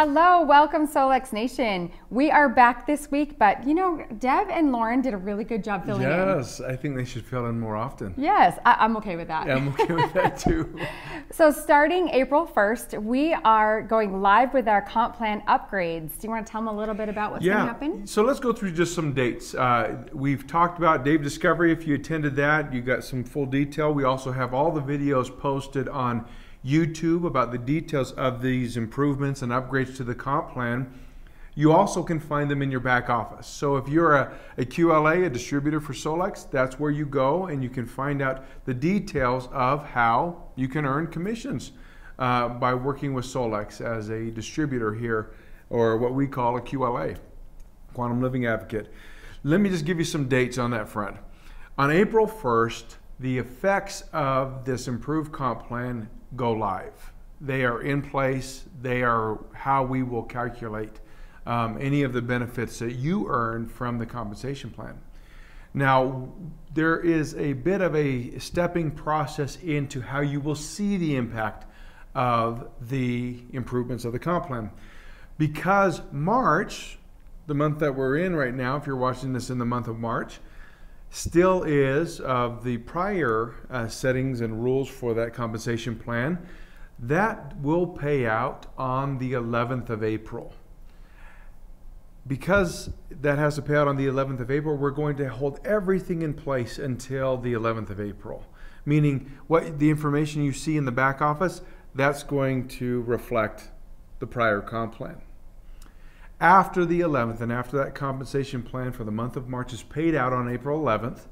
Hello, welcome Solex Nation. We are back this week, but you know, Deb and Lauren did a really good job filling yes, in. Yes, I think they should fill in more often. Yes, I, am okay with that. Yeah, I'm okay with that too. so, starting April 1st, we are going live with our comp plan upgrades. Do you want to tell them a little bit about what's yeah. going to happen? So, let's go through just some dates. Uh, we've talked about Day of Discovery. If you attended that, you got some full detail. We also have all the videos posted on YouTube about the details of these improvements and upgrades to the comp plan. You also can find them in your back office. So if you're a, a, QLA, a distributor for Solex, that's where you go and you can find out the details of how you can earn commissions uh, by working with Solex as a distributor here, or what we call a QLA, Quantum Living Advocate. Let me just give you some dates on that front. On April 1st, the effects of this improved comp plan go live. They are in place. They are how we will calculate um, any of the benefits that you earn from the compensation plan. Now, there is a bit of a stepping process into how you will see the impact of the improvements of the comp plan. Because March, the month that we're in right now, if you're watching this in the month of March, still is of the prior uh, settings and rules for that compensation plan. That will pay out on the 11th of April. Because that has to pay out on the 11th of April, we're going to hold everything in place until the 11th of April. Meaning, what the information you see in the back office, that's going to reflect the prior comp plan after the 11th and after that compensation plan for the month of March is paid out on April 11th,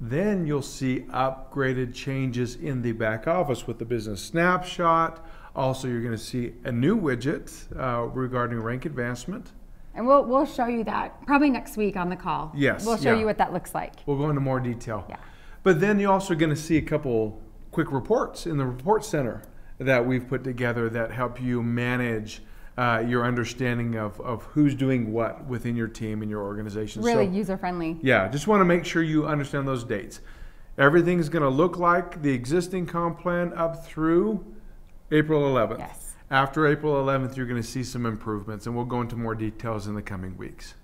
then you'll see upgraded changes in the back office with the business snapshot. Also, you're going to see a new widget uh, regarding rank advancement. And we'll, we'll show you that probably next week on the call. Yes. We'll show yeah. you what that looks like. We'll go into more detail. Yeah. But then you're also going to see a couple quick reports in the report center that we've put together that help you manage uh, your understanding of, of who's doing what within your team and your organization. Really so, user friendly. Yeah, just want to make sure you understand those dates. Everything's going to look like the existing comp plan up through April 11th. Yes. After April 11th, you're going to see some improvements, and we'll go into more details in the coming weeks.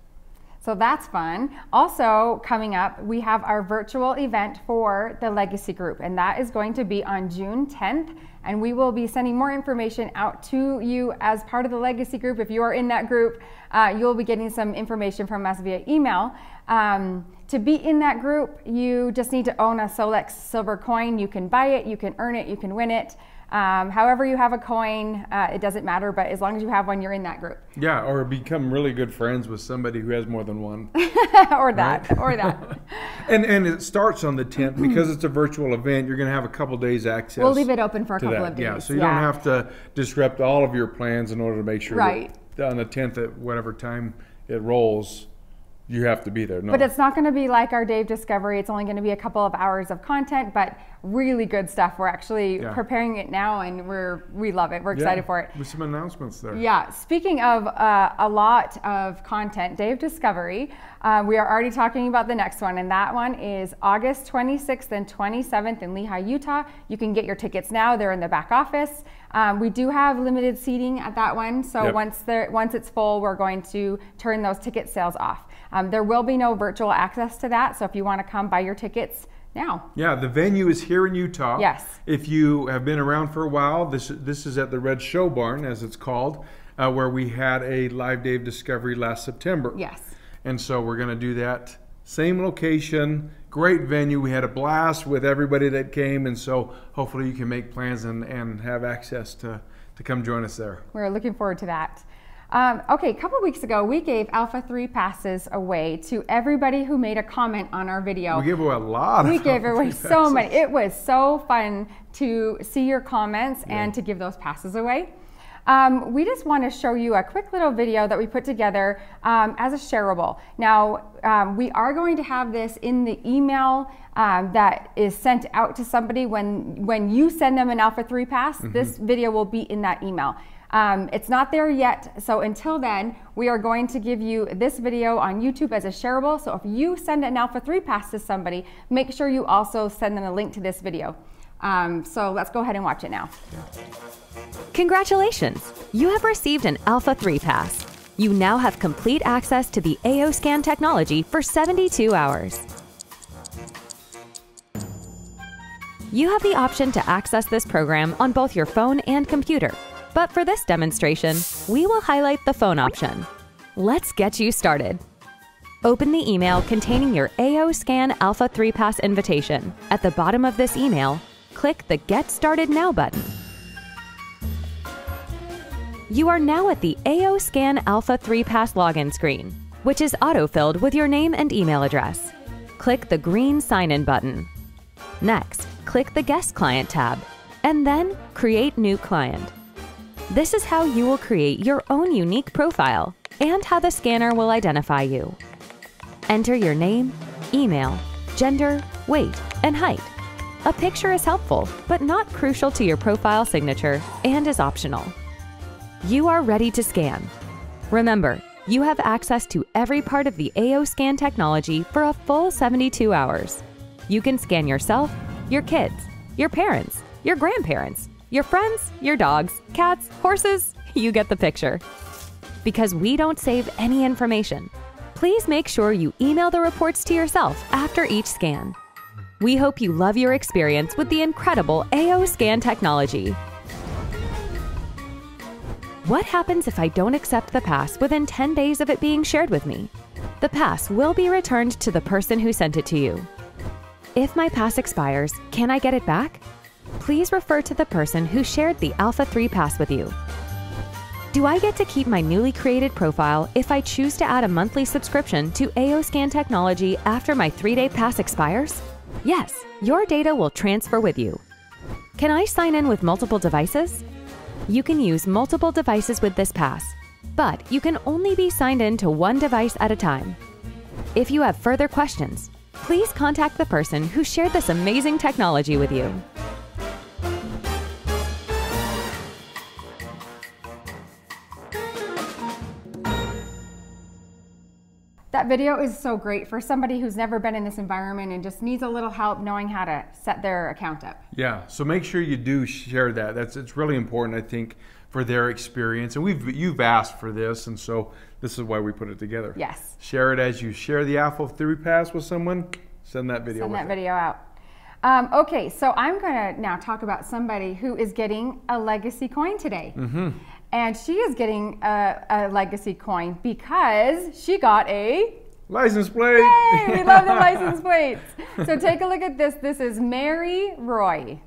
So that's fun. Also, coming up, we have our virtual event for the Legacy Group, and that is going to be on June 10th. And we will be sending more information out to you as part of the Legacy Group. If you are in that group, uh, you'll be getting some information from us via email. Um, to be in that group, you just need to own a Solex silver coin. You can buy it, you can earn it, you can win it. Um, however, you have a coin, uh, it doesn't matter, but as long as you have one, you're in that group. Yeah, or become really good friends with somebody who has more than one. or that, or that. and and it starts on the 10th because it's a virtual event. You're going to have a couple days access. We'll leave it open for a couple that. of days. Yeah, so you yeah. don't have to disrupt all of your plans in order to make sure right. that on the 10th at whatever time it rolls, you have to be there. No. But it's not going to be like our Day of Discovery. It's only going to be a couple of hours of content, but really good stuff. We're actually yeah. preparing it now, and we're we love it. We're excited yeah, for it. With some announcements there. Yeah. Speaking of uh, a lot of content, Day of Discovery. Uh, we are already talking about the next one, and that one is August 26th and 27th in Lehi, Utah. You can get your tickets now; they're in the back office. Um, we do have limited seating at that one, so yep. once once it's full, we're going to turn those ticket sales off. Um, there will be no virtual access to that, so if you want to come buy your tickets now. Yeah, the venue is here in Utah. Yes. If you have been around for a while, this this is at the Red Show Barn, as it's called, uh, where we had a live Day of Discovery last September. Yes. And so we're going to do that. Same location, great venue. We had a blast with everybody that came, and so hopefully you can make plans and, and have access to, to come join us there. We're looking forward to that. Um, okay, a couple weeks ago, we gave Alpha 3 passes away to everybody who made a comment on our video. We gave away a lot We gave away so many. It was so fun to see your comments yeah. and to give those passes away. Um, we just want to show you a quick little video that we put together um, as a shareable. Now, um, we are going to have this in the email um, that is sent out to somebody when, when you send them an Alpha 3 pass. Mm-hmm. This video will be in that email. Um, it's not there yet, so until then, we are going to give you this video on YouTube as a shareable. So if you send an Alpha 3 pass to somebody, make sure you also send them a link to this video. Um, so let's go ahead and watch it now. Congratulations! You have received an Alpha 3 pass. You now have complete access to the AO scan technology for 72 hours. You have the option to access this program on both your phone and computer, but for this demonstration, we will highlight the phone option. Let's get you started. Open the email containing your AO Scan Alpha 3 Pass invitation. At the bottom of this email, click the Get Started Now button. You are now at the AO Scan Alpha 3 Pass login screen, which is autofilled with your name and email address. Click the green Sign In button. Next, click the Guest Client tab, and then Create New Client. This is how you will create your own unique profile and how the scanner will identify you. Enter your name, email, gender, weight, and height. A picture is helpful, but not crucial to your profile signature and is optional. You are ready to scan. Remember, you have access to every part of the AO scan technology for a full 72 hours. You can scan yourself, your kids, your parents, your grandparents, your friends, your dogs, cats, horses, you get the picture. Because we don't save any information, please make sure you email the reports to yourself after each scan. We hope you love your experience with the incredible AO scan technology. What happens if I don't accept the pass within 10 days of it being shared with me? The pass will be returned to the person who sent it to you. If my pass expires, can I get it back? Please refer to the person who shared the Alpha 3 pass with you. Do I get to keep my newly created profile if I choose to add a monthly subscription to AO Scan technology after my three day pass expires? Yes, your data will transfer with you. Can I sign in with multiple devices? You can use multiple devices with this pass, but you can only be signed in to one device at a time. If you have further questions, please contact the person who shared this amazing technology with you. That video is so great for somebody who's never been in this environment and just needs a little help knowing how to set their account up. Yeah, so make sure you do share that. That's it's really important, I think, for their experience. And we've you've asked for this, and so this is why we put it together. Yes. Share it as you share the Alpha 3 Pass with someone. Send that video. Send that it. video out. Um, okay, so I'm going to now talk about somebody who is getting a legacy coin today. Mm-hmm. And she is getting a, a legacy coin because she got a License plate. Yay! We love the license plates. So take a look at this. This is Mary Roye.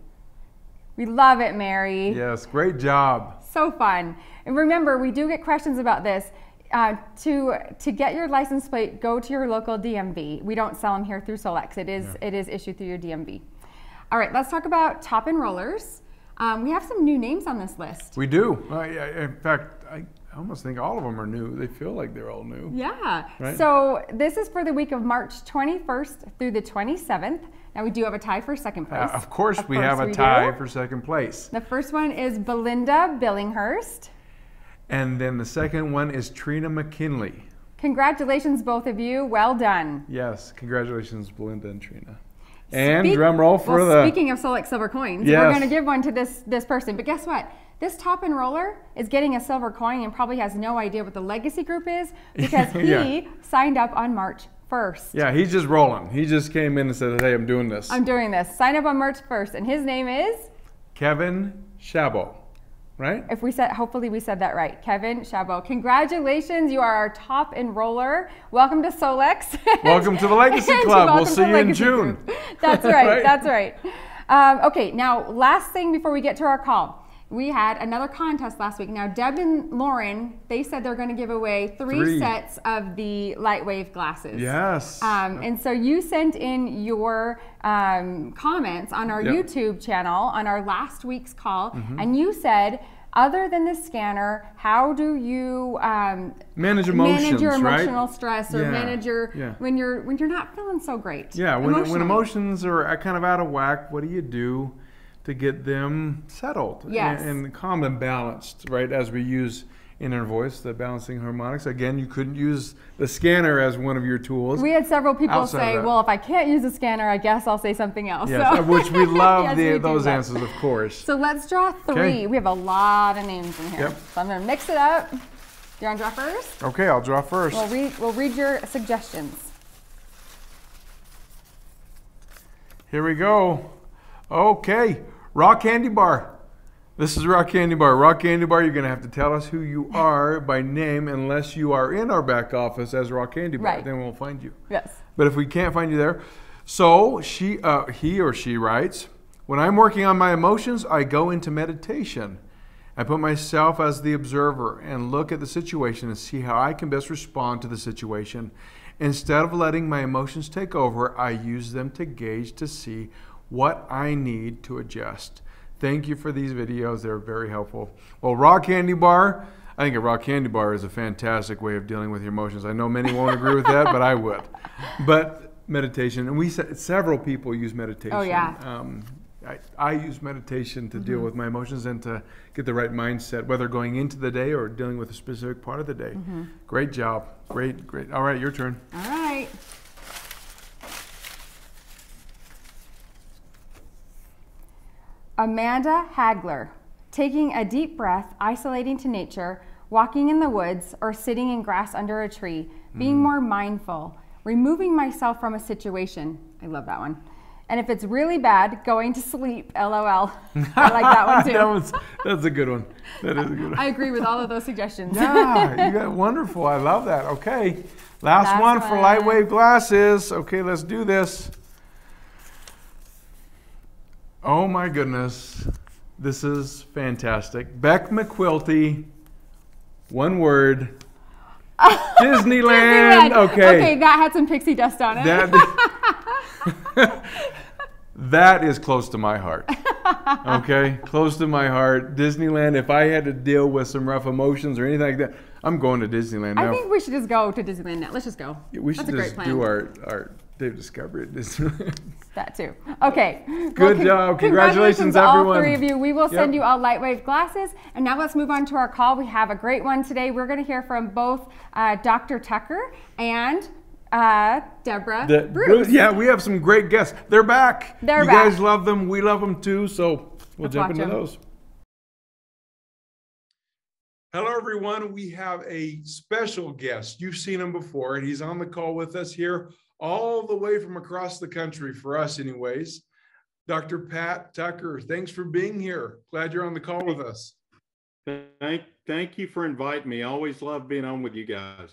We love it, Mary. Yes, great job. So fun. And remember, we do get questions about this. Uh, to to get your license plate, go to your local DMV. We don't sell them here through Solex. It is it is issued through your DMV. All right, let's talk about top enrollers. Um, we have some new names on this list. We do. Uh, yeah, in fact, I almost think all of them are new. They feel like they're all new. Yeah. Right. So this is for the week of March 21st through the 27th. Now we do have a tie for second Uh, place. of course, Of we course have a we tie do. for second place. The first one is Belinda Billinghurst. And then the second one is Trina McKinley. Congratulations, both of you. Well done. Yes, congratulations, Belinda and Trina. And Speak- drum roll for well, the. Speaking of Solex silver coins, we're going to give one to this this person. But guess what? This top enroller is getting a silver coin and probably has no idea what the legacy group is because he Yeah. signed up on March 1st. yeah, he's just rolling. He just came in and said, "Hey, I'm doing this." I'm doing this. Sign up on March 1st, and his name is. Kevin Shabo, right? If we said, hopefully we said that right, Kevin Chabot. Congratulations, you are our top enroller. Welcome to Solex. Welcome to the Legacy Club. We'll see you in June. Group. That's right. Right? That's right. Um, okay, now last thing before we get to our call. We had another contest last week. Now, Deb and Lauren, they said they're going to give away three, Three. sets of the Lightwave glasses. Yes. Um, and so you sent in your um, comments on our Yep. YouTube channel on our last week's call, and you said, other than the scanner, how do you um, Manage emotions, manage your right? emotional stress or Yeah, manage your yeah. when you're when you're not feeling so great? yeah, when, when emotions are kind of out of whack, what do you do to get them settled Yes. and, and calm and balanced, right? As we use inner voice, the balancing harmonics. Again, you couldn't use the scanner as one of your tools. We had several people say, "Well, if I can't use a scanner, I guess I'll say something else." Yes, So- uh, which we love Yes, the, we those answers, of course. So let's draw three. Okay. We have a lot of names in here. Yep. So I'm gonna mix it up. You want to draw first? Okay, I'll draw first. We'll read. We'll read your suggestions. Here we go. Okay, Rock candy bar. This is Rock candy bar. Rock candy bar. You're gonna have to tell us who you are by name, unless you are in our back office as Rock candy bar. Right. Then we'll find you. Yes. But if we can't find you there, so she, uh, he or she writes, when I'm working on my emotions, I go into meditation. I put myself as the observer and look at the situation and see how I can best respond to the situation. Instead of letting my emotions take over, I use them to gauge to see what I need to adjust. Thank you for these videos. They're very helpful. Well, raw candy bar. I think a raw candy bar is a fantastic way of dealing with your emotions. I know many won't agree with that, but I would. But meditation, and we se- several people use meditation. Oh, yeah. Um, I, I use meditation to Mm-hmm. deal with my emotions and to get the right mindset, whether going into the day or dealing with a specific part of the day. Mm-hmm. Great job. Great, great. All right, your turn. All right. Amanda Hagler, taking a deep breath, isolating to nature, walking in the woods, or sitting in grass under a tree, being Mm. more mindful, removing myself from a situation. I love that one. And if it's really bad, going to sleep. LOL. I like that one too. that that's a good one. That is a good one. I agree with all of those suggestions. yeah, you got wonderful. I love that. Okay, last, Last one for one. light wave glasses. Okay, let's do this. Oh my goodness, this is fantastic. Beck McQuilty, one word. Disneyland. Okay. Okay, that had some pixie dust on it. That, that is close to my heart. Okay, close to my heart. Disneyland. If I had to deal with some rough emotions or anything like that, I'm going to Disneyland now. I think we should just go to Disneyland now. Let's just go. we should That's a great just plan. do our our Day of Discovery at Disneyland. That too. Okay. Good job. Congratulations, to everyone. all three of you. We will send Yep. you all Lightwave glasses. And now let's move on to our call. We have a great one today. We're going to hear from both uh, Dr. Tucker and uh, Deborah The- Bruce. yeah, we have some great guests. They're back. They're you back. guys love them. We love them too. So we'll Let's jump into into 'em. those. Hello, everyone. We have a special guest. You've seen him before, and he's on the call with us here, all the way from across the country for us, anyways. Dr. Pat Tucker, thanks for being here. Glad you're on the call with us. Thank, thank you for inviting me. I always love being on with you guys.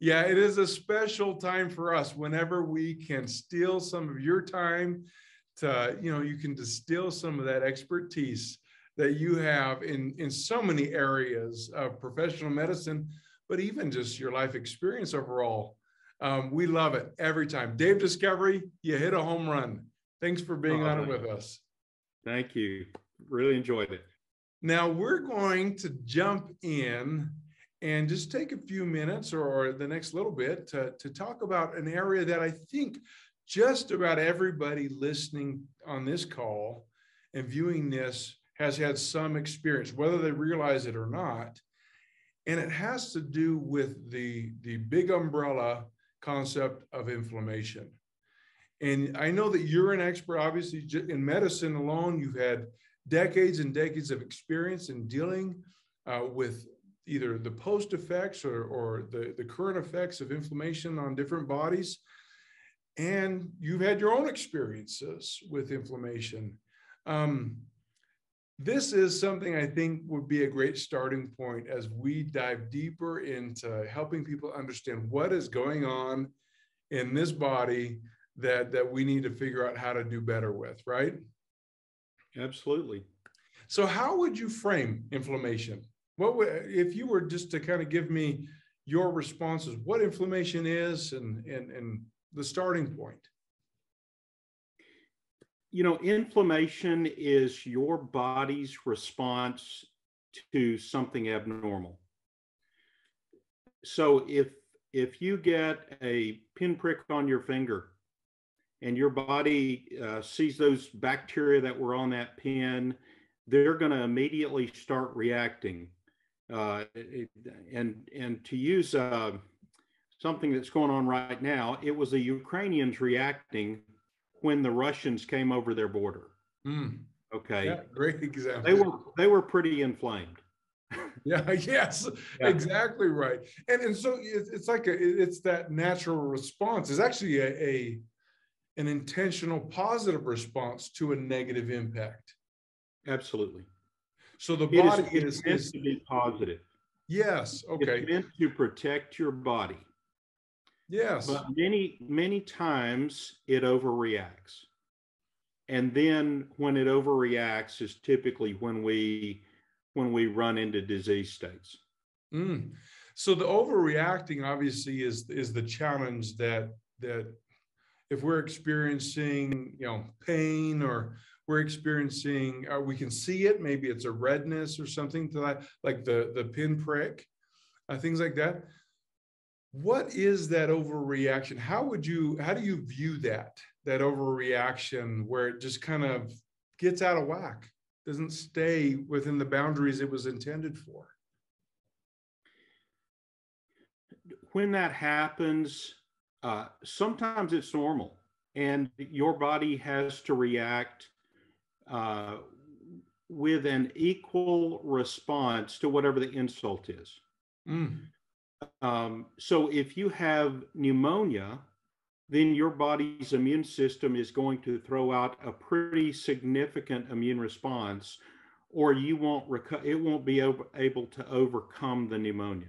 Yeah, it is a special time for us whenever we can steal some of your time to, you know, you can distill some of that expertise that you have in, in so many areas of professional medicine, but even just your life experience overall. Um, we love it every time. Day of Discovery, you hit a home run. Thanks for being Oh, on it with us. Thank you. Really enjoyed it. Now we're going to jump in and just take a few minutes or, or the next little bit to, to talk about an area that I think just about everybody listening on this call and viewing this has had some experience, whether they realize it or not. And it has to do with the, the big umbrella concept of inflammation. And I know that you're an expert, obviously, in medicine alone. You've had decades and decades of experience in dealing uh, with either the post effects or, or the, the current effects of inflammation on different bodies. And you've had your own experiences with inflammation. Um, this is something I think would be a great starting point as we dive deeper into helping people understand what is going on in this body that, that we need to figure out how to do better with, right? Absolutely. So, how would you frame inflammation? What would, if you were just to kind of give me your responses, what inflammation is and, and, and the starting point? You know, inflammation is your body's response to something abnormal. So if if you get a pinprick on your finger and your body uh, sees those bacteria that were on that pin, they're going to immediately start reacting. Uh, and and to use uh, something that's going on right now, it was the Ukrainians reacting when the Russians came over their border. Mm. Okay. Yeah, great example. They were they were pretty inflamed. yeah. Yes. Yeah. Exactly right. And and so it's, it's like a, it's that natural response. It's actually a, a an intentional positive response to a negative impact. Absolutely. So the body it is, is meant to be positive. Yes. Okay. It's meant to protect your body. Yes. But many, many times it overreacts. And then when it overreacts is typically when we when we run into disease states. Mm. So the overreacting obviously is is the challenge that that if we're experiencing you know pain or we're experiencing uh, we can see it maybe it's a redness or something to that like the the pinprick uh, things like that what is that overreaction how would you how do you view that that overreaction where it just kind of gets out of whack doesn't stay within the boundaries it was intended for when that happens uh, sometimes it's normal and your body has to react uh, with an equal response to whatever the insult is. Mm. Um, so if you have pneumonia, then your body's immune system is going to throw out a pretty significant immune response, or you won't reco- it won't be able to overcome the pneumonia,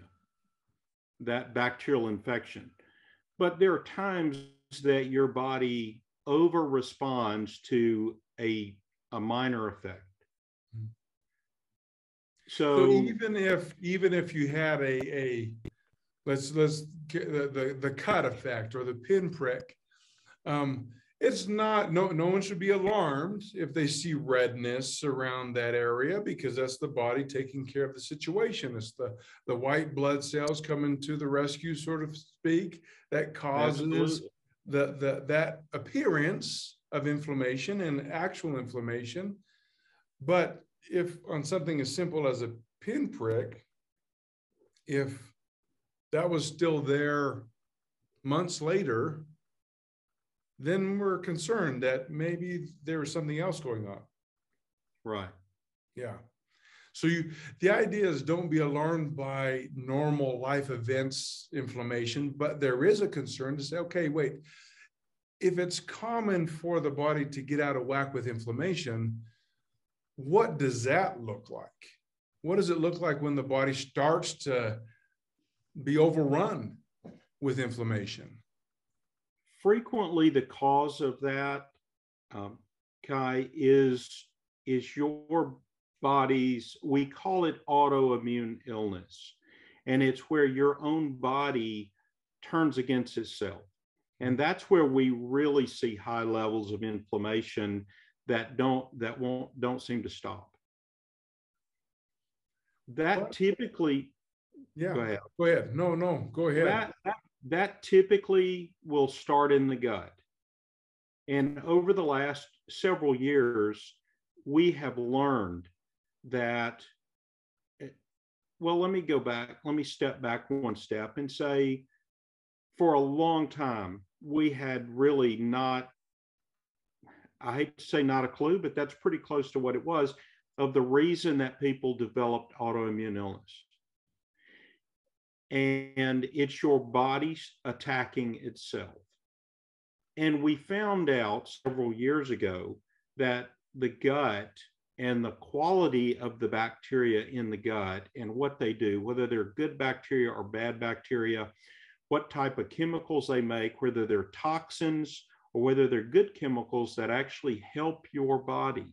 that bacterial infection. But there are times that your body over responds to a a minor effect. Hmm. So, so, even if even if you had a a let's let's the the, the cut effect or the pinprick, um, it's not no no one should be alarmed if they see redness around that area because that's the body taking care of the situation. It's the the white blood cells coming to the rescue, sort of speak, that causes the the that appearance of inflammation and actual inflammation. But if on something as simple as a pinprick, if that was still there months later, then we're concerned that maybe there was something else going on. Right. Yeah. So you the idea is don't be alarmed by normal life events inflammation, but there is a concern to say, okay, wait, if it's common for the body to get out of whack with inflammation, what does that look like? What does it look like when the body starts to be overrun with inflammation? Frequently, the cause of that, um, Kai, is is your body's. We call it autoimmune illness, and it's where your own body turns against itself. And that's where we really see high levels of inflammation that don't that won't don't seem to stop. That typically yeah go ahead. go ahead. No, no, go ahead. That, that that typically will start in the gut. And over the last several years, we have learned that eh, well, let me go back. Let me step back one step and say for a long time, we had really not, I hate to say not a clue, but that's pretty close to what it was of the reason that people developed autoimmune illness. And it's your body attacking itself. And we found out several years ago that the gut and the quality of the bacteria in the gut and what they do, whether they're good bacteria or bad bacteria, what type of chemicals they make, whether they're toxins or whether they're good chemicals that actually help your body.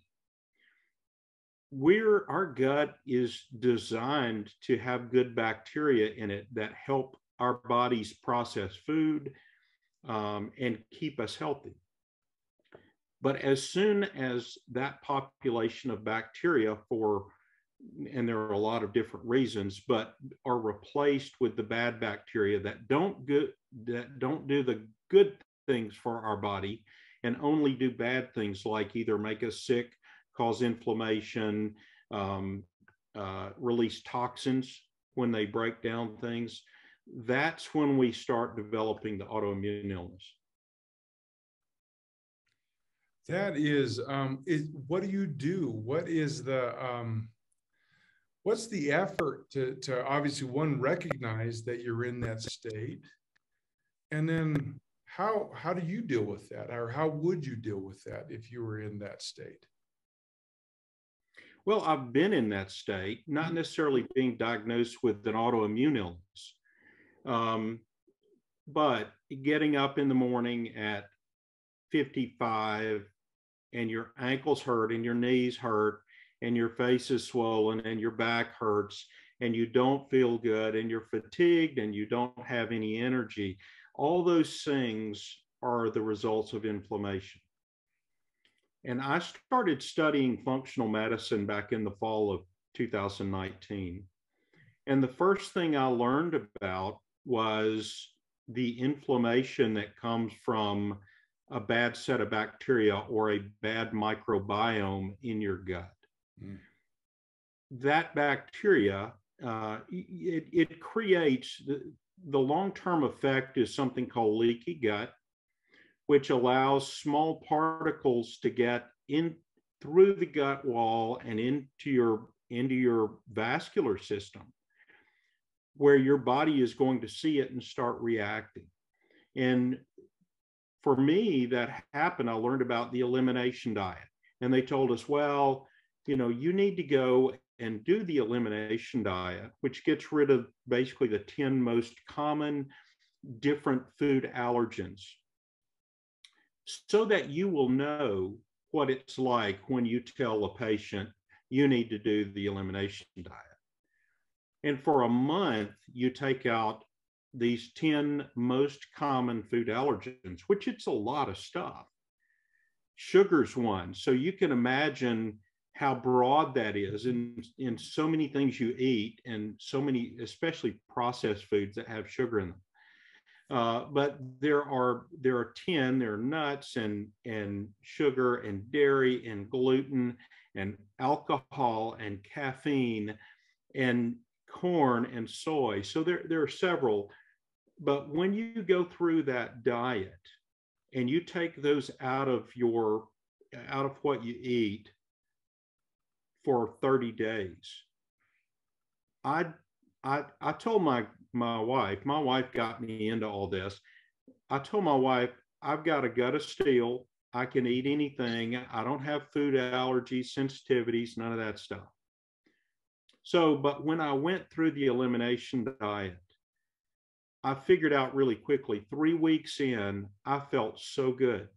We're, our gut is designed to have good bacteria in it that help our bodies process food um, and keep us healthy. But as soon as that population of bacteria for and there are a lot of different reasons, but are replaced with the bad bacteria that don't good that don't do the good things for our body and only do bad things like either make us sick, cause inflammation, um, uh, release toxins when they break down things. That's when we start developing the autoimmune illness. That is, um, is what do you do? What is the um, what's the effort to to obviously one recognize that you're in that state, and then how how do you deal with that, or how would you deal with that if you were in that state? Well, I've been in that state, not necessarily being diagnosed with an autoimmune illness, um, but getting up in the morning at 55 and your ankles hurt and your knees hurt and your face is swollen and your back hurts and you don't feel good and you're fatigued and you don't have any energy, all those things are the results of inflammation. And I started studying functional medicine back in the fall of 2019. And the first thing I learned about was the inflammation that comes from a bad set of bacteria or a bad microbiome in your gut. Mm. That bacteria, uh, it, it creates the, the long term effect is something called leaky gut, which allows small particles to get in through the gut wall and into your into your vascular system where your body is going to see it and start reacting and for me, that happened. I learned about the elimination diet. And they told us, well, you know, you need to go and do the elimination diet, which gets rid of basically the 10 most common different food allergens, so that you will know what it's like when you tell a patient you need to do the elimination diet. And for a month, you take out these 10 most common food allergens, which it's a lot of stuff. Sugar's one. So you can imagine how broad that is in, in so many things you eat and so many, especially processed foods that have sugar in them. Uh, but there are there are 10 there are nuts and and sugar and dairy and gluten and alcohol and caffeine and corn and soy. So there there are several. But when you go through that diet and you take those out of your out of what you eat for 30 days i i i told my my wife my wife got me into all this i told my wife i've got a gut of steel i can eat anything i don't have food allergies sensitivities none of that stuff so but when i went through the elimination diet I figured out really quickly, three weeks in, I felt so good.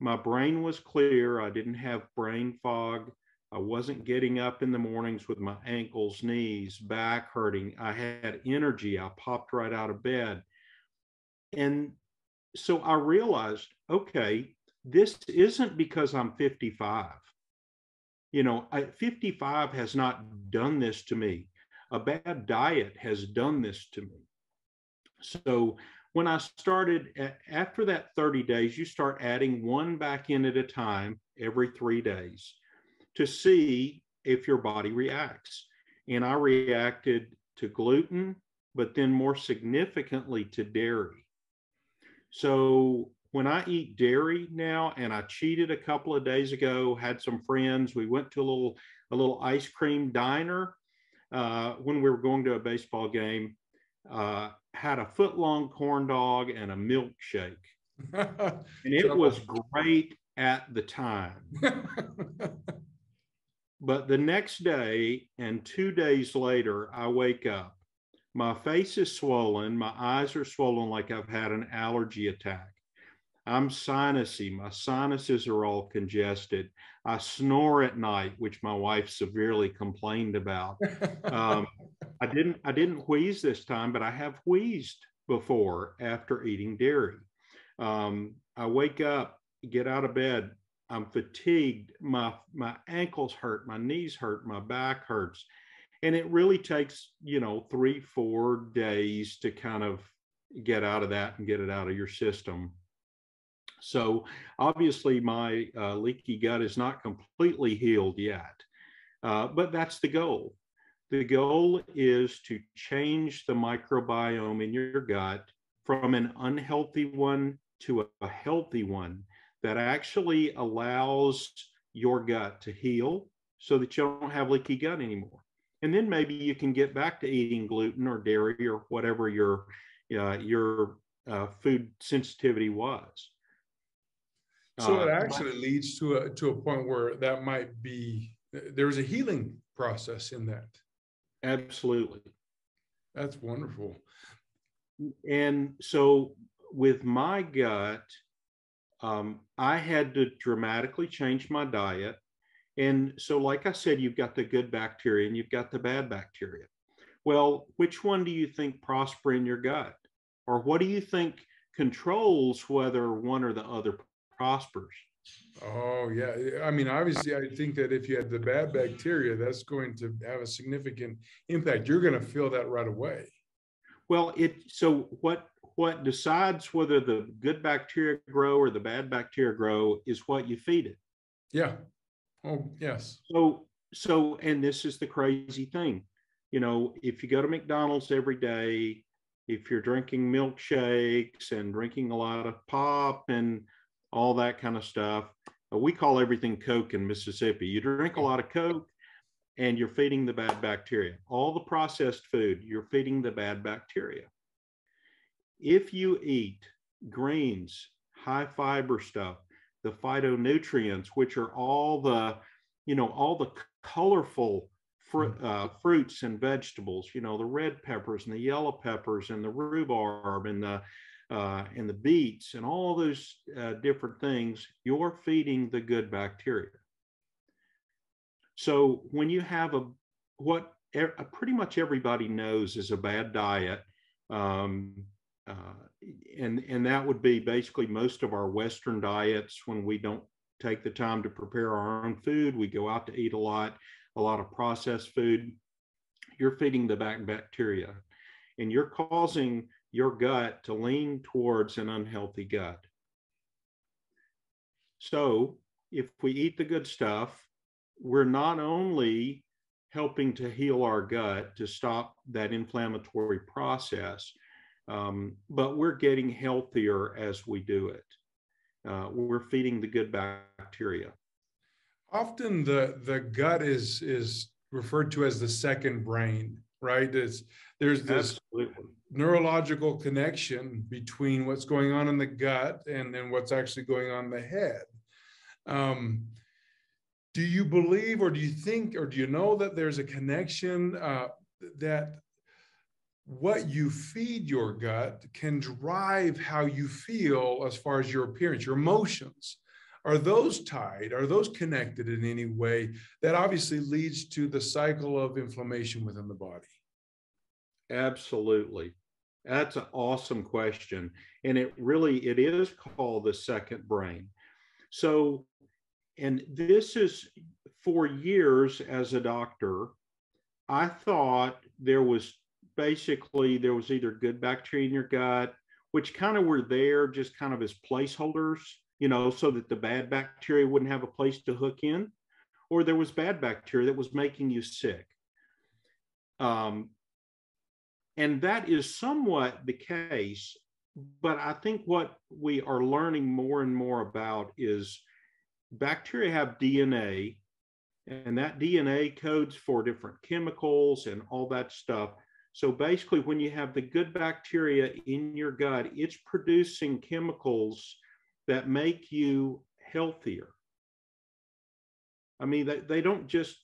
My brain was clear. I didn't have brain fog. I wasn't getting up in the mornings with my ankles, knees, back hurting. I had energy. I popped right out of bed. And so I realized okay, this isn't because I'm 55. You know, I, 55 has not done this to me. A bad diet has done this to me. So when I started after that 30 days, you start adding one back in at a time every three days to see if your body reacts. And I reacted to gluten, but then more significantly to dairy. So when I eat dairy now, and I cheated a couple of days ago, had some friends, we went to a little a little ice cream diner uh, when we were going to a baseball game. Uh, had a foot long corn dog and a milkshake. and it was great at the time. but the next day and two days later, I wake up. My face is swollen. My eyes are swollen like I've had an allergy attack. I'm sinusy. My sinuses are all congested. I snore at night, which my wife severely complained about. Um, I didn't I didn't wheeze this time, but I have wheezed before after eating dairy. Um, I wake up, get out of bed, I'm fatigued, my my ankles hurt, my knees hurt, my back hurts. And it really takes, you know, three, four days to kind of get out of that and get it out of your system. So obviously, my uh, leaky gut is not completely healed yet. Uh, but that's the goal. The goal is to change the microbiome in your gut from an unhealthy one to a healthy one that actually allows your gut to heal so that you don't have leaky gut anymore. And then maybe you can get back to eating gluten or dairy or whatever your uh, your uh, food sensitivity was. So it uh, actually leads to a to a point where that might be there's a healing process in that. Absolutely. That's wonderful. And so with my gut, um, I had to dramatically change my diet. And so, like I said, you've got the good bacteria and you've got the bad bacteria. Well, which one do you think prosper in your gut? Or what do you think controls whether one or the other prospers? Oh, yeah. I mean, obviously, I think that if you had the bad bacteria, that's going to have a significant impact. You're going to feel that right away. Well, it so what what decides whether the good bacteria grow or the bad bacteria grow is what you feed it. Yeah. Oh, yes. So so and this is the crazy thing. You know, if you go to McDonald's every day, if you're drinking milkshakes and drinking a lot of pop and all that kind of stuff, uh, we call everything Coke in Mississippi. You drink a lot of Coke and you're feeding the bad bacteria. All the processed food, you're feeding the bad bacteria. If you eat greens, high fiber stuff, the phytonutrients, which are all the, you know, all the colorful fr- mm. uh, fruits and vegetables, you know, the red peppers and the yellow peppers and the rhubarb and the uh, and the beets and all those uh, different things, you're feeding the good bacteria. So when you have a what pretty much everybody knows is a bad diet, um, Uh, and and that would be basically most of our Western diets when we don't take the time to prepare our own food. We go out to eat a lot, a lot of processed food. You're feeding the back bacteria, and you're causing your gut to lean towards an unhealthy gut. So if we eat the good stuff, we're not only helping to heal our gut to stop that inflammatory process, um, but we're getting healthier as we do it. Uh, we're feeding the good bacteria. Often the the gut is is referred to as the second brain, right? It's, there's this Absolutely. neurological connection between what's going on in the gut and then what's actually going on in the head. Um, do you believe, or do you think, or do you know that there's a connection uh, that what you feed your gut can drive how you feel as far as your appearance, your emotions. Are those tied? Are those connected in any way that obviously leads to the cycle of inflammation within the body? Absolutely. That's an awesome question. And it really it is called the second brain. So and this is for years as a doctor, I thought there was basically there was either good bacteria in your gut, which kind of were there just kind of as placeholders, you know, so that the bad bacteria wouldn't have a place to hook in, or there was bad bacteria that was making you sick. Um, and that is somewhat the case, but I think what we are learning more and more about is bacteria have DNA, and that DNA codes for different chemicals and all that stuff. So basically, when you have the good bacteria in your gut, it's producing chemicals that make you healthier. I mean, they, they don't just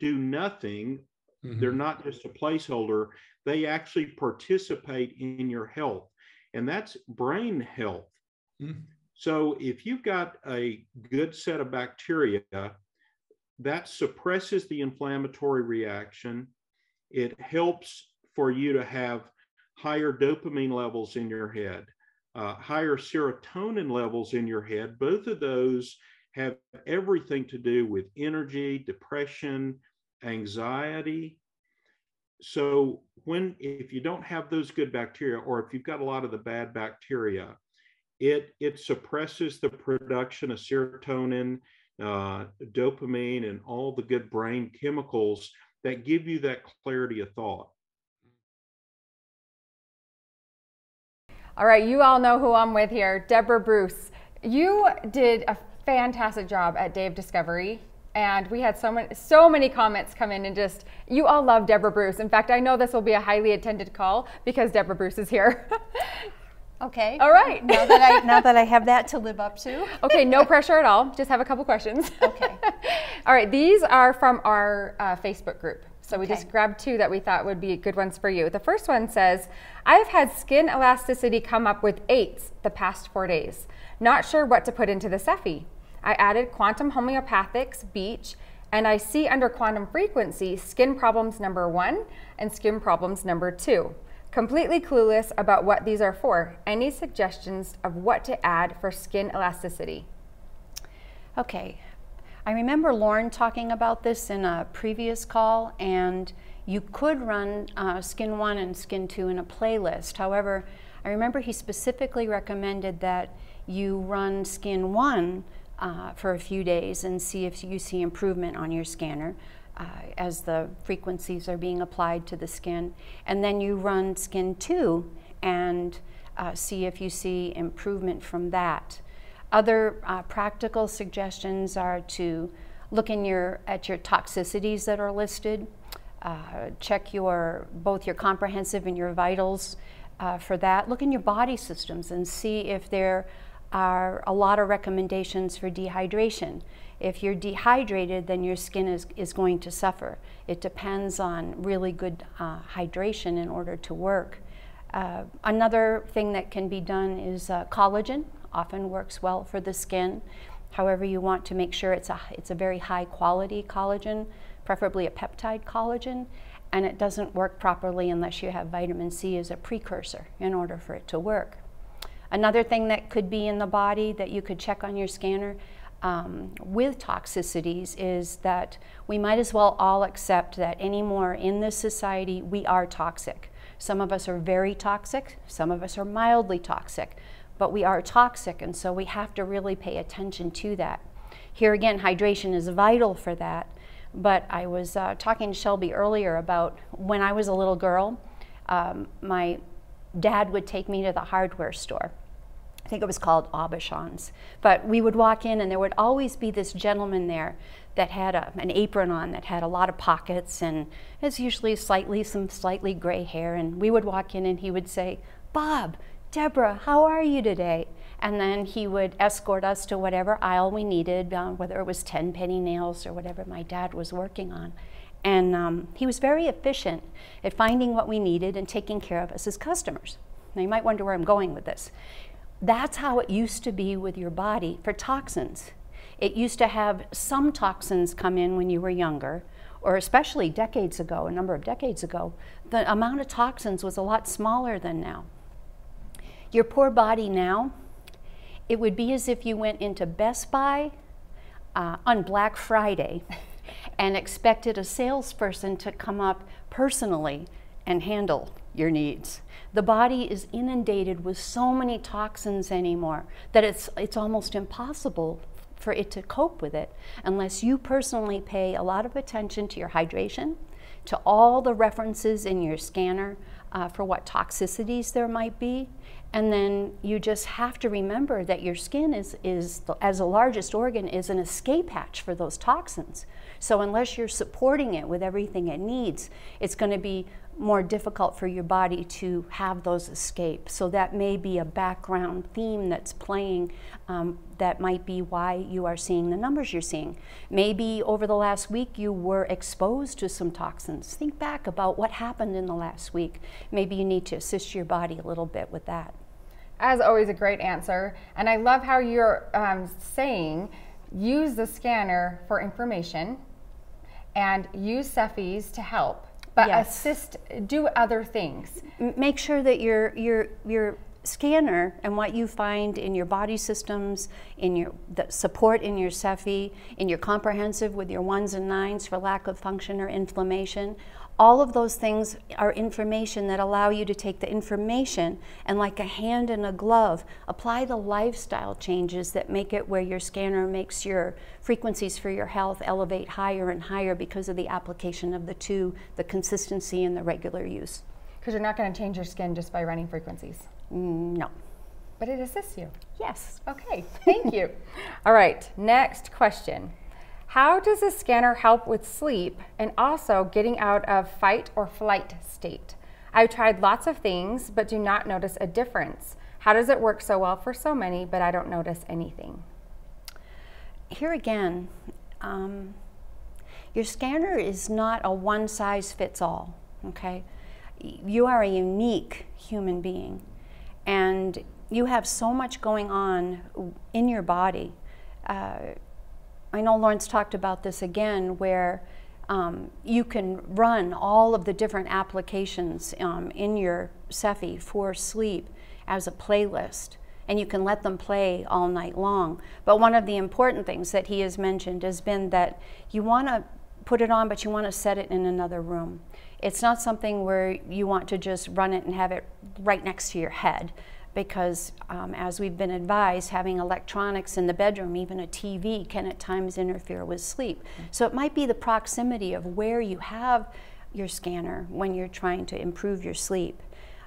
do nothing, mm-hmm. they're not just a placeholder, they actually participate in your health, and that's brain health. Mm-hmm. So if you've got a good set of bacteria, that suppresses the inflammatory reaction. It helps for you to have higher dopamine levels in your head, uh, higher serotonin levels in your head. Both of those have everything to do with energy, depression, anxiety. So when if you don't have those good bacteria, or if you've got a lot of the bad bacteria, it it suppresses the production of serotonin, uh, dopamine, and all the good brain chemicals that give you that clarity of thought. All right, you all know who I'm with here, Deborah Bruce. You did a fantastic job at Day of Discovery and we had so many so many comments come in and just you all love Deborah Bruce. In fact, I know this will be a highly attended call because Deborah Bruce is here. okay. All right. now that I now that I have that to live up to. okay, no pressure at all. Just have a couple questions. Okay. all right, these are from our uh, Facebook group. So we okay. just grabbed two that we thought would be good ones for you. The first one says, I've had skin elasticity come up with eights the past four days. Not sure what to put into the SEFI. I added quantum homeopathics, beach, and I see under quantum frequency skin problems number one and skin problems number two. Completely clueless about what these are for. Any suggestions of what to add for skin elasticity? Okay. I remember Lawrence talking about this in a previous call, and you could run uh, Skin 1 and Skin 2 in a playlist. However, I remember he specifically recommended that you run Skin 1 uh, for a few days and see if you see improvement on your scanner uh, as the frequencies are being applied to the skin. And then you run skin 2 and uh, see if you see improvement from that. Other uh, practical suggestions are to look in your, at your toxicities that are listed. Uh, check your both your comprehensive and your vitals uh, for that. Look in your body systems and see if there are a lot of recommendations for dehydration. If you're dehydrated, then your skin is, is going to suffer. It depends on really good uh, hydration in order to work. Uh, another thing that can be done is uh, collagen, often works well for the skin. However, you want to make sure it's a, it's a very high quality collagen, preferably a peptide collagen, and it doesn't work properly unless you have vitamin C as a precursor in order for it to work. Another thing that could be in the body that you could check on your scanner um, with toxicities is that we might as well all accept that anymore in this society we are toxic. Some of us are very toxic, some of us are mildly toxic, but we are toxic, and so we have to really pay attention to that. Here again, hydration is vital for that. But I was uh, talking to Shelby earlier about when I was a little girl, um, my dad would take me to the hardware store I think it was called Aubuchon's. But we would walk in, and there would always be this gentleman there that had a, an apron on that had a lot of pockets, and it's usually slightly some slightly gray hair. And we would walk in, and he would say, "Bob, Deborah, how are you today?" And then he would escort us to whatever aisle we needed, uh, whether it was ten penny nails or whatever my dad was working on. And um, he was very efficient at finding what we needed and taking care of us as customers. Now, you might wonder where I'm going with this. That's how it used to be with your body for toxins. It used to have some toxins come in when you were younger, or especially decades ago, a number of decades ago, the amount of toxins was a lot smaller than now. Your poor body now, it would be as if you went into Best Buy uh, on Black Friday and expected a salesperson to come up personally and handle your needs. The body is inundated with so many toxins anymore that it's, it's almost impossible for it to cope with it unless you personally pay a lot of attention to your hydration, to all the references in your scanner uh, for what toxicities there might be. And then you just have to remember that your skin is, is the, as the largest organ, is an escape hatch for those toxins. So unless you're supporting it with everything it needs, it's going to be more difficult for your body to have those escape. So that may be a background theme that's playing um, that might be why you are seeing the numbers you're seeing. Maybe over the last week you were exposed to some toxins. Think back about what happened in the last week. Maybe you need to assist your body a little bit with that. As always, a great answer. And I love how you're um, saying use the scanner for information and use SEFIs to help but yes. assist, do other things. Make sure that your your your scanner and what you find in your body systems, in your the support in your SEFI, in your comprehensive with your ones and nines for lack of function or inflammation, All of those things are information that allow you to take the information and, like a hand in a glove, apply the lifestyle changes that make it where your scanner makes your frequencies for your health elevate higher and higher because of the application of the two, the consistency and the regular use. Because you're not going to change your skin just by running frequencies. No. But it assists you. Yes. Okay, thank you. All right, next question. How does a scanner help with sleep and also getting out of fight or flight state? I've tried lots of things but do not notice a difference. How does it work so well for so many but I don't notice anything? Here again, um, your scanner is not a one size fits all, okay? You are a unique human being and you have so much going on in your body. Uh, I know Lawrence talked about this again, where um, you can run all of the different applications um, in your Cepheid for sleep as a playlist, and you can let them play all night long. But one of the important things that he has mentioned has been that you want to put it on, but you want to set it in another room. It's not something where you want to just run it and have it right next to your head because um, as we've been advised, having electronics in the bedroom, even a TV, can at times interfere with sleep. So it might be the proximity of where you have your scanner when you're trying to improve your sleep.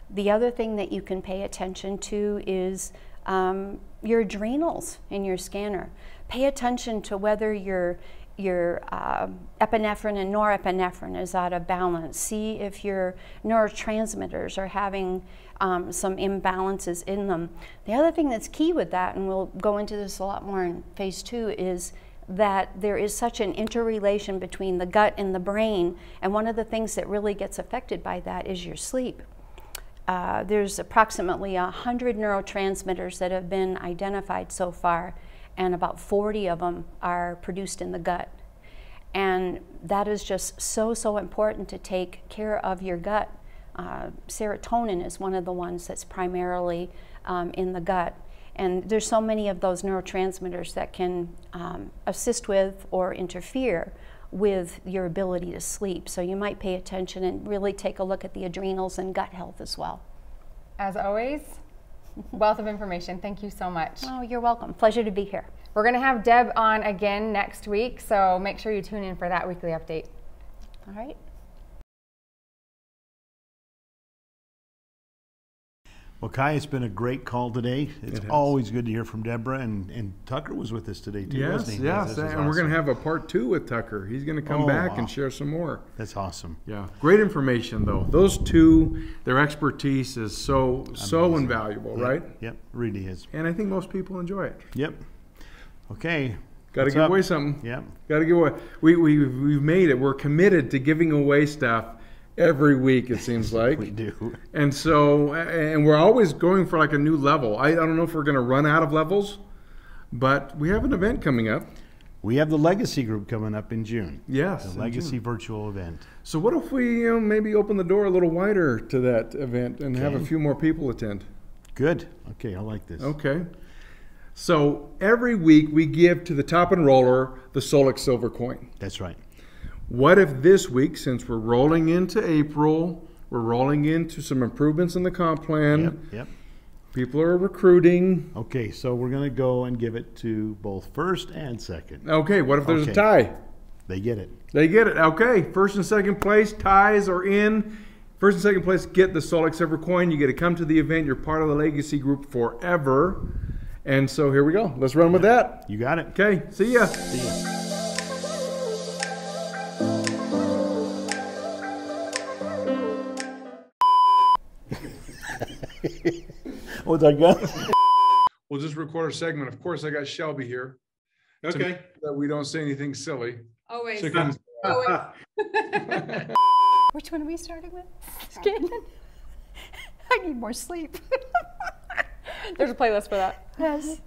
The other thing that you can pay attention to is um, your adrenals in your scanner. Pay attention to whether your your uh, epinephrine and norepinephrine is out of balance. See if your neurotransmitters are having um, some imbalances in them. The other thing that's key with that, and we'll go into this a lot more in phase two, is that there is such an interrelation between the gut and the brain, and one of the things that really gets affected by that is your sleep. Uh, there's approximately 100 neurotransmitters that have been identified so far, and about 40 of them are produced in the gut. And that is just so, so important to take care of your gut. Uh, serotonin is one of the ones that's primarily um, in the gut. And there's so many of those neurotransmitters that can um, assist with or interfere with your ability to sleep. So you might pay attention and really take a look at the adrenals and gut health as well. As always, wealth of information. Thank you so much. Oh, you're welcome. Pleasure to be here. We're going to have Deb on again next week, so make sure you tune in for that weekly update. All right. Well, Kai, it's been a great call today. It's It always good to hear from Deborah, and, and Tucker was with us today too, Yes, wasn't he? yes, This and is we're going to have a part two with Tucker. He's going to come Oh, back wow. and share some more. That's awesome. Yeah, great information though. Those two, their expertise is so so invaluable, right? Yep, really is. And I think most people enjoy it. Yep. Okay. Got to give up? away something. Yep. Got to give away. We we we've made it. We're committed to giving away stuff every week. It seems like. We do. And so, and we're always going for like a new level. I, I don't know if we're going to run out of levels, but we have an event coming up. We have the Legacy Group coming up in June. Yes. The Legacy June. virtual event. So what if we you know, maybe open the door a little wider to that event and have a few more people attend? Good. Okay, I like this. Okay. So every week we give to the top enroller the Solex Silver Coin. That's right. What if this week, since we're rolling into April, we're rolling into some improvements in the comp plan, Yep. Yep. people are recruiting. Okay, so we're gonna go and give it to both first and second. Okay, what if there's a tie? They get it. They get it. Okay, first and second place ties are in. First and second place get the Solex Silver Coin. You get to come to the event. You're part of the Legacy Group forever. And so here we go. Let's run with that. You got it. Okay, see ya. See ya. What's our gun? We'll just record a segment. Of course, I got Shelby here. to Okay. sure That we don't say anything silly. Always. Chickens. Which one are we starting with? Skin. I need more sleep. There's a playlist for that. yes.